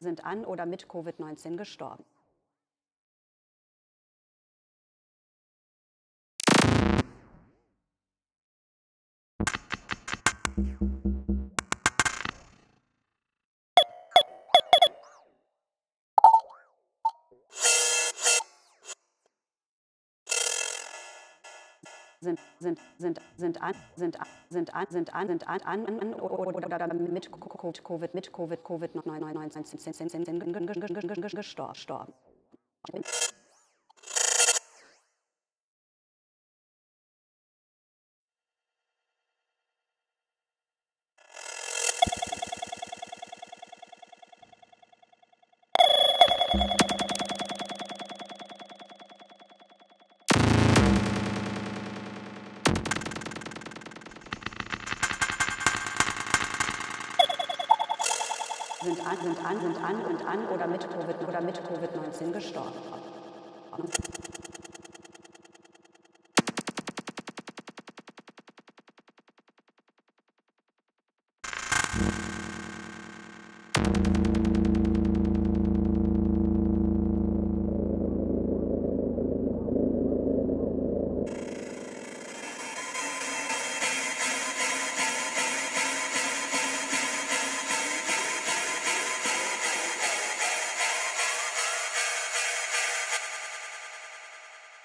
sind an oder mit Covid-19 gestorben. Sind sind sind sind an sind sind an sind an sind an an an oder mit Covid mit Covid Covid 19 gestorben sind an, sind an, sind an und an oder mit Covid oder mit Covid-19 gestorben. Sind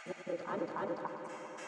an, an, an.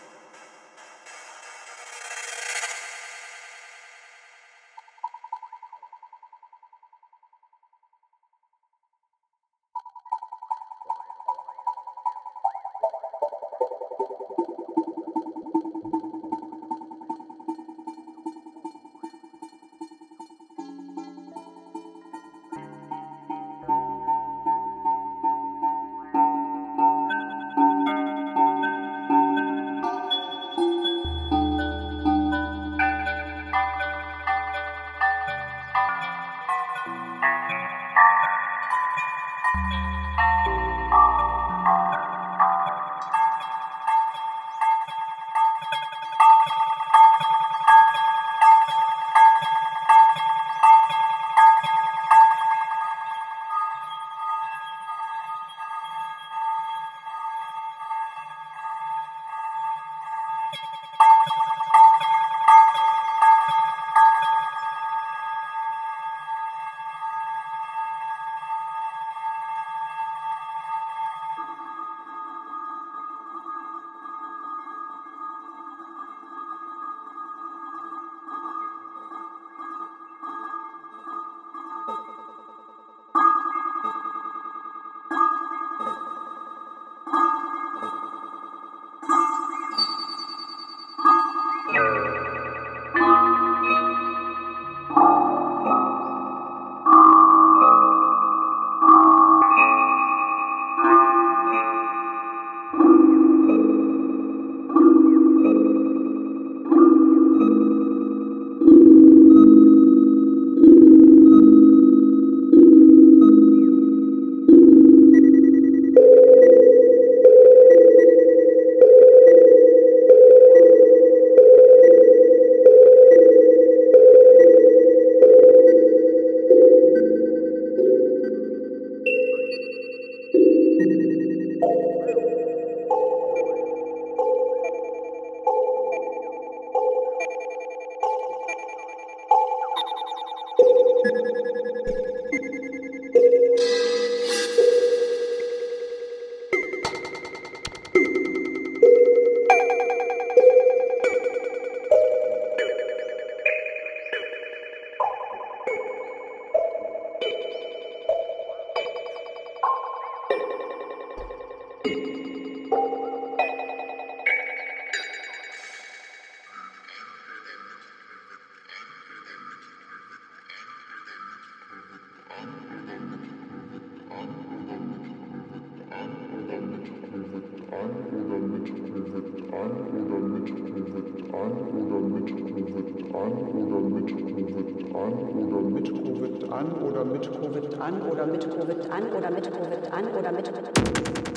An oder mit Covid an oder mit Covid an oder mit Covid an oder mit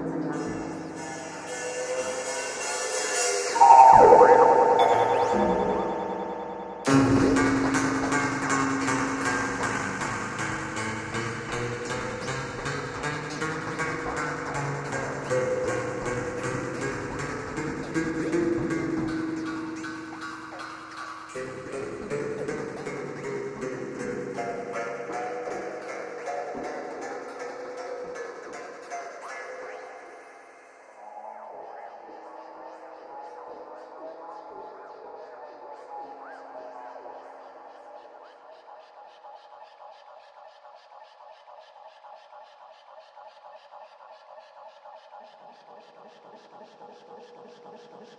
Thank you.